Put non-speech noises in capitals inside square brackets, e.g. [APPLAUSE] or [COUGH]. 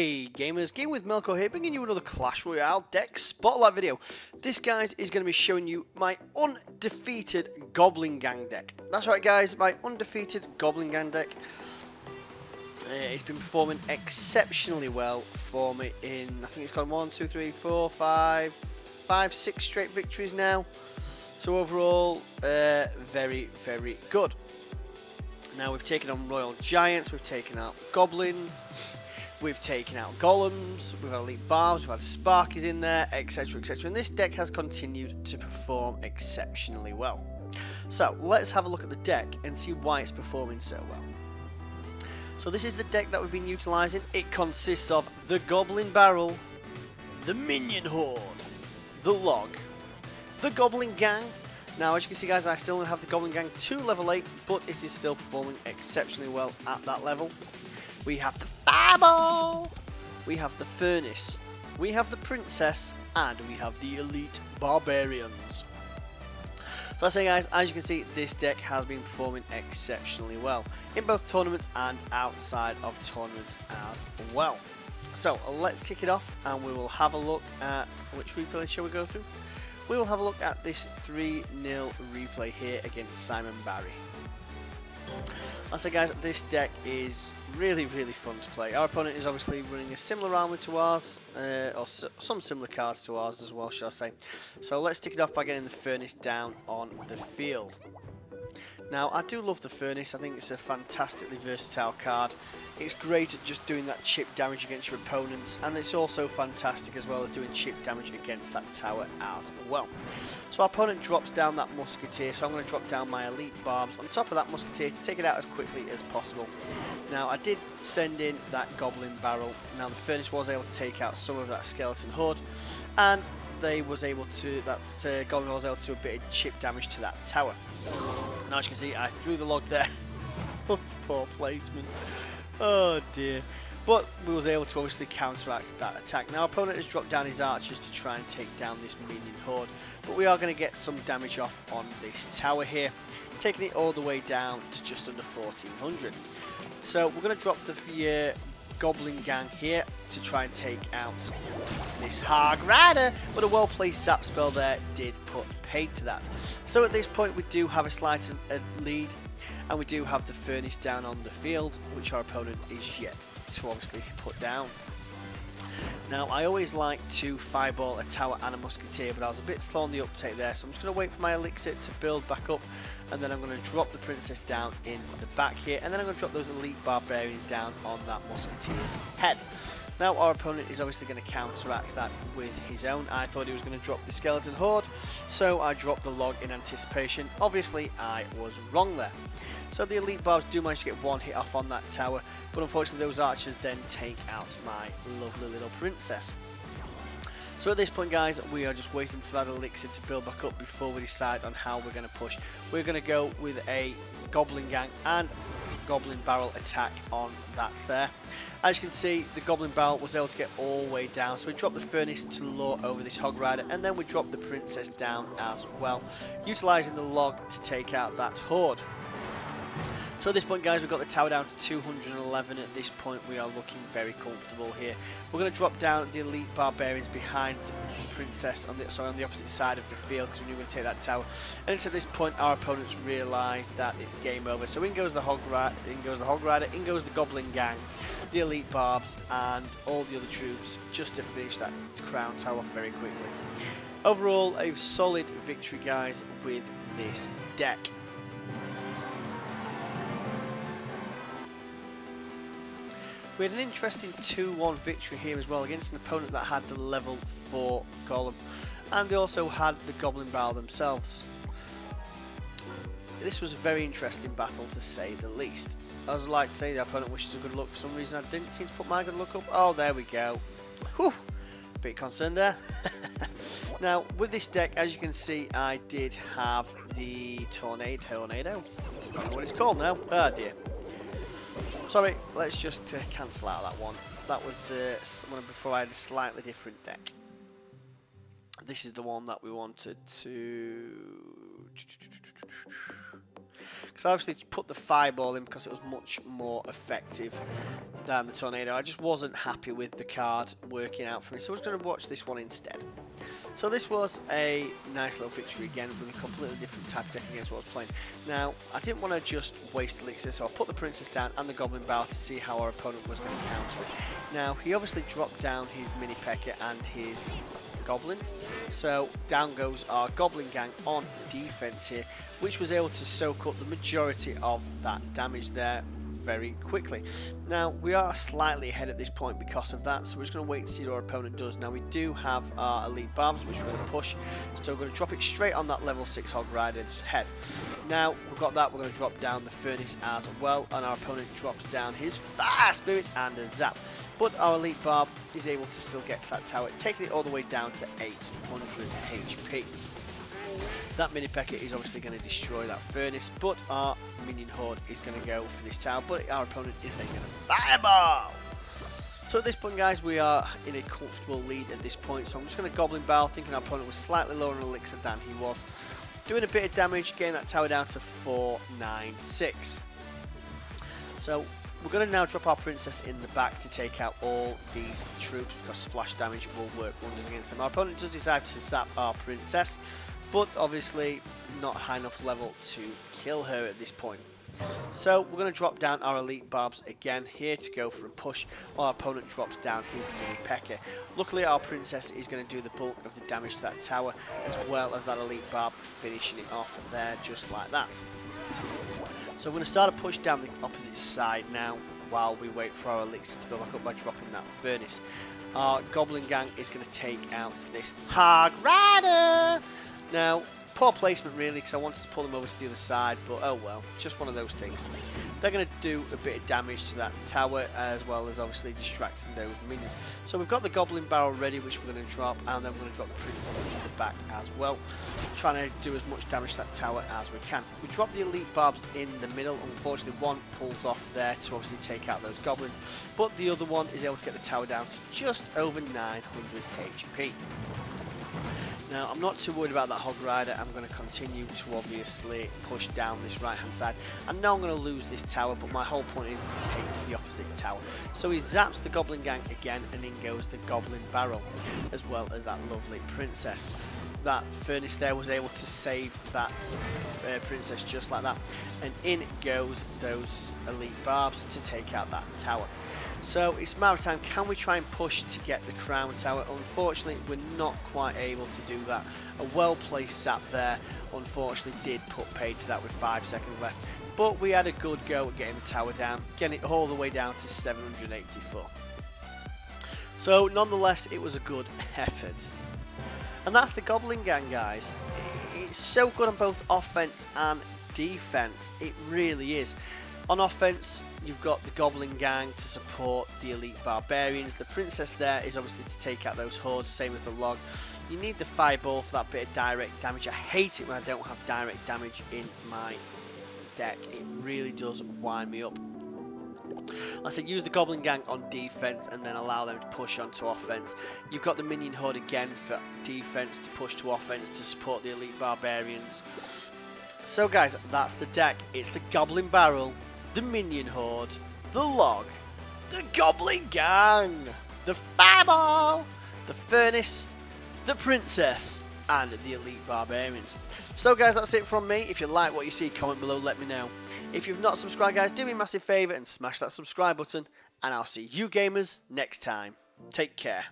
Hey gamers, Game with Melkor here, bringing you another Clash Royale deck spotlight video. This guys is going to be showing you my undefeated Goblin Gang deck. That's right guys, my undefeated Goblin Gang deck. Uh, it's been performing exceptionally well for me in, I think it's gone one, two, three, four, five, five, six straight victories now. So overall, uh, very, very good. Now we've taken on Royal Giants, we've taken out Goblins, we've taken out Golems, we've had Elite Barbs, we've had Sparkies in there, etc, etc. And this deck has continued to perform exceptionally well. So let's have a look at the deck and see why it's performing so well. So this is the deck that we've been utilising. It consists of the Goblin Barrel, the Minion Horde, the Log, the Goblin Gang, now, as you can see, guys, I still have the Goblin Gang to level 8, but it is still performing exceptionally well at that level. We have the Fireball, we have the Furnace, we have the Princess, and we have the Elite Barbarians. So I say guys, as you can see, this deck has been performing exceptionally well in both tournaments and outside of tournaments as well. So let's kick it off and we will have a look at which replay shall we go through? we will have a look at this 3-0 replay here against Simon Barry. I say guys, this deck is really, really fun to play. Our opponent is obviously running a similar army to ours, uh, or some similar cards to ours as well, shall I say. So let's tick it off by getting the Furnace down on the field. Now, I do love the Furnace. I think it's a fantastically versatile card. It's great at just doing that chip damage against your opponents, and it's also fantastic as well as doing chip damage against that tower as well. So our opponent drops down that Musketeer, so I'm going to drop down my Elite Barbs on top of that Musketeer to take it out as quickly as possible. Now, I did send in that Goblin Barrel. Now, the Furnace was able to take out some of that Skeleton Horde, and they was able to, that uh, Goblin was able to do a bit of chip damage to that tower. Now as you can see, I threw the log there. [LAUGHS] Poor placement. Oh dear. But we was able to obviously counteract that attack. Now opponent has dropped down his archers to try and take down this minion horde. But we are going to get some damage off on this tower here. Taking it all the way down to just under 1400. So we're going to drop the uh, Goblin Gang here to try and take out this Hog Rider, but a well-placed Zap spell there did put paid to that. So at this point we do have a slight lead, and we do have the Furnace down on the field, which our opponent is yet to obviously put down. Now, I always like to fireball a tower and a musketeer, but I was a bit slow on the uptake there, so I'm just going to wait for my elixir to build back up, and then I'm going to drop the princess down in the back here, and then I'm going to drop those elite barbarians down on that musketeer's head. Now our opponent is obviously going to counteract that with his own. I thought he was going to drop the Skeleton Horde, so I dropped the log in anticipation. Obviously I was wrong there. So the Elite Barbs do manage to get one hit off on that tower, but unfortunately those archers then take out my lovely little princess. So at this point guys, we are just waiting for that elixir to build back up before we decide on how we're going to push. We're going to go with a Goblin Gang and Goblin Barrel attack on that there. As you can see, the Goblin Barrel was able to get all the way down, so we dropped the Furnace to lure over this Hog Rider, and then we dropped the Princess down as well, utilising the log to take out that Horde. So at this point, guys, we've got the tower down to 211. At this point, we are looking very comfortable here. We're going to drop down the elite barbarians behind princess on the sorry on the opposite side of the field because we knew we were going to take that tower. And it's at this point our opponents realise that it's game over. So in goes the hog rider, in goes the hog rider, in goes the goblin gang, the elite barbs, and all the other troops just to finish that crown tower off very quickly. Overall, a solid victory, guys, with this deck. We had an interesting 2-1 victory here as well against an opponent that had the level 4 golem and they also had the Goblin Barrel themselves. This was a very interesting battle to say the least. As I'd like to say, the opponent wishes a good luck. For some reason I didn't seem to put my good luck up. Oh, there we go. Whew. Bit concerned there. [LAUGHS] now, with this deck, as you can see, I did have the Tornado. Tornado? I don't know what it's called now. Oh dear. Sorry, let's just uh, cancel out that one. That was uh, one before I had a slightly different deck. This is the one that we wanted to... Because I obviously put the fireball in because it was much more effective than the Tornado. I just wasn't happy with the card working out for me, so I was going to watch this one instead. So this was a nice little victory again with a completely different type of deck against what I was playing. Now, I didn't want to just waste Elixir, so I put the Princess down and the Goblin Barrel to see how our opponent was going to counter it. Now, he obviously dropped down his Mini P.E.K.K.A and his Goblins, so down goes our Goblin Gang on defense here, which was able to soak up the majority of that damage there very quickly. Now, we are slightly ahead at this point because of that, so we're just going to wait to see what our opponent does. Now, we do have our Elite Barbs, which we're going to push, so we're going to drop it straight on that level 6 Hog Rider's head. Now, we've got that, we're going to drop down the Furnace as well, and our opponent drops down his Fast Spirits and a Zap. But our Elite Barb is able to still get to that tower, taking it all the way down to 800 HP. That mini P.E.K.K.A is obviously going to destroy that furnace, but our minion horde is going to go for this tower, but our opponent is then going to fireball! So at this point guys, we are in a comfortable lead at this point, so I'm just going to Goblin Barrel, thinking our opponent was slightly lower on elixir than he was. Doing a bit of damage, getting that tower down to 496. So we're going to now drop our princess in the back to take out all these troops because splash damage will work wonders against them. Our opponent does decide to zap our princess, but obviously not high enough level to kill her at this point. So we're going to drop down our elite barbs again here to go for a push while our opponent drops down his mini P.E.K.K.A. Luckily our princess is going to do the bulk of the damage to that tower as well as that elite barb finishing it off there just like that. So we're going to start a push down the opposite side now while we wait for our elixir to build back up by dropping that furnace. Our goblin gang is going to take out this Hog Rider now, poor placement really because I wanted to pull them over to the other side, but oh well, just one of those things. They're going to do a bit of damage to that tower as well as obviously distracting those minions. So we've got the Goblin Barrel ready which we're going to drop and then we're going to drop the Princess in the back as well. Trying to do as much damage to that tower as we can. We drop the Elite Barbs in the middle. Unfortunately one pulls off there to obviously take out those Goblins, but the other one is able to get the tower down to just over 900 HP. Now, I'm not too worried about that Hog Rider. I'm going to continue to obviously push down this right-hand side. I know I'm going to lose this tower, but my whole point is to take the opposite tower. So he zaps the Goblin Gang again, and in goes the Goblin Barrel, as well as that lovely Princess. That Furnace there was able to save that uh, Princess just like that. And in goes those Elite Barbs to take out that tower. So it's maritime. Can we try and push to get the crown tower? Unfortunately, we're not quite able to do that. A well-placed Zap there, unfortunately, did put paid to that with five seconds left. But we had a good go at getting the tower down, getting it all the way down to 784. So, nonetheless, it was a good [LAUGHS] effort. And that's the Goblin Gang, guys. It's so good on both offense and defense. It really is. On offense, you've got the Goblin Gang to support the Elite Barbarians. The Princess there is obviously to take out those hordes, same as the Log. You need the Fireball for that bit of direct damage. I hate it when I don't have direct damage in my deck. It really does wind me up. I said use the Goblin Gang on defense and then allow them to push onto offense. You've got the Minion Horde again for defense to push to offense to support the Elite Barbarians. So guys, that's the deck. It's the Goblin Barrel the Minion Horde, the Log, the Goblin Gang, the Fireball, the Furnace, the Princess, and the Elite Barbarians. So guys, that's it from me. If you like what you see, comment below, let me know. If you've not subscribed guys, do me a massive favour and smash that subscribe button. And I'll see you gamers next time. Take care.